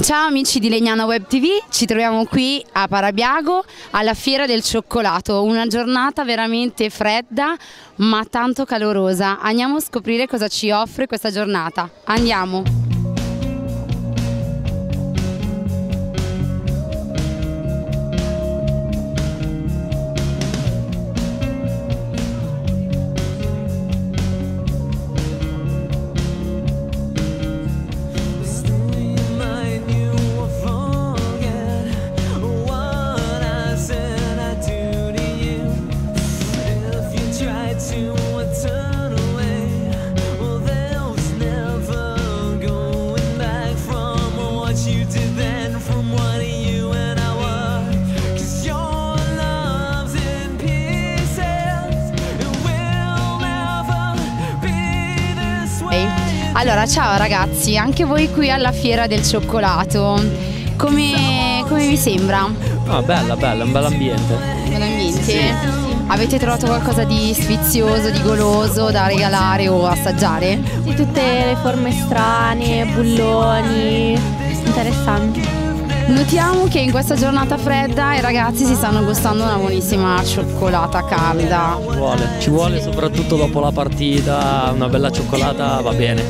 Ciao amici di Legnano Web TV, ci troviamo qui a Parabiago alla Fiera del Cioccolato, una giornata veramente fredda ma tanto calorosa. Andiamo a scoprire cosa ci offre questa giornata. Andiamo! Allora, ciao ragazzi, anche voi qui alla Fiera del Cioccolato, come, come vi sembra? Ah, bella, bella, un bel ambiente. Un bel ambiente? Sì. Avete trovato qualcosa di sfizioso, di goloso da regalare o assaggiare? Sì, tutte le forme strane, bulloni, interessanti. Notiamo che in questa giornata fredda i ragazzi si stanno gustando una buonissima cioccolata calda. Ci vuole, ci vuole soprattutto dopo la partita, una bella cioccolata va bene.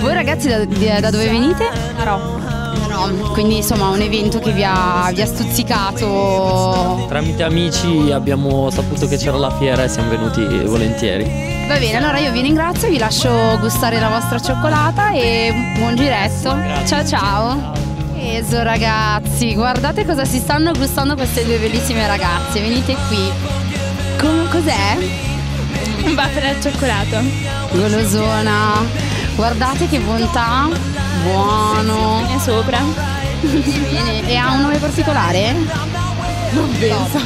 Voi ragazzi da, da dove venite? Da Roma. No, quindi insomma un evento che vi ha, vi ha, stuzzicato. Tramite amici abbiamo saputo che c'era la fiera e siamo venuti volentieri. Va bene, allora io vi ringrazio, vi lascio gustare la vostra cioccolata e buon giretto. Grazie. Ciao ciao. Eso ragazzi, guardate cosa si stanno gustando queste due bellissime ragazze, venite qui. Com- cos'è? Un waffle al cioccolato. Golosona. Guardate che bontà. Buono. Viene sopra. E ha un nome particolare? Non penso.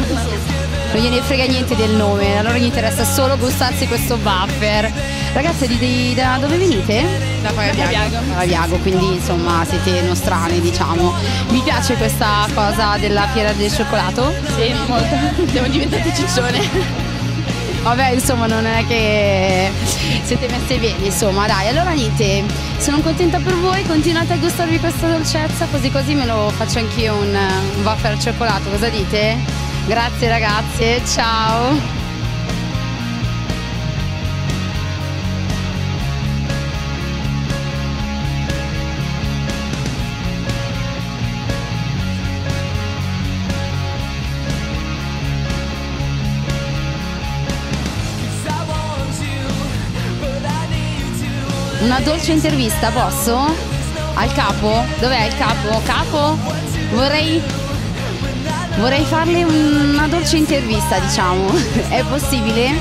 Non gliene frega niente del nome, a loro gli interessa solo gustarsi questo buffer. Ragazzi, di, di, da dove venite? Da Parabiago. Parabiago, quindi insomma siete nostrani, diciamo. Vi piace questa cosa della fiera del cioccolato? Sì, molto. Siamo diventati ciccione. Vabbè, insomma, non è che siete messe bene, insomma, dai. Allora niente, sono contenta per voi, continuate a gustarvi questa dolcezza, così così me lo faccio anch'io un, un wafer al cioccolato, cosa dite? Grazie ragazze, ciao! Una dolce intervista, posso? Al capo? Dov'è il capo? Capo? Vorrei vorrei farle una dolce intervista, diciamo. È possibile?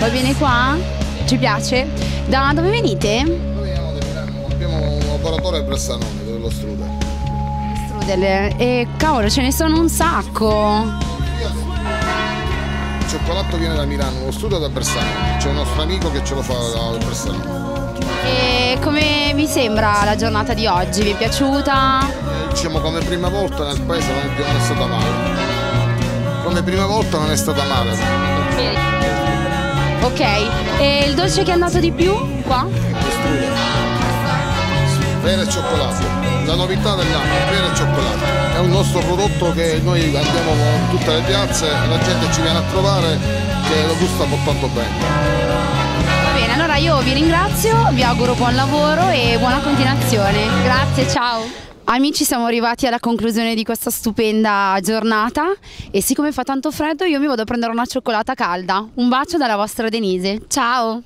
Va bene qua? Ci piace? Da dove venite? Noi veniamo da Milano, abbiamo un laboratorio a Bressanone, dove lo strudel. Strudel, e cavolo, ce ne sono un sacco. Il cioccolato viene da Milano, lo strudel da Bressanone. C'è un nostro amico che ce lo fa da Bressanone. E come vi sembra la giornata di oggi? Vi è piaciuta? Eh, diciamo come prima volta nel paese non è, stata male. Come prima volta non è stata male. Ok, e il dolce che è andato di più qua? Vero e cioccolato, la novità dell'anno, vero e cioccolato. È un nostro prodotto che noi andiamo in tutte le piazze, la gente ci viene a trovare che lo gusta molto bene vi ringrazio, vi auguro buon lavoro e buona continuazione. Grazie, ciao. Amici siamo arrivati alla conclusione di questa stupenda giornata e siccome fa tanto freddo io mi vado a prendere una cioccolata calda. Un bacio dalla vostra Denise. Ciao!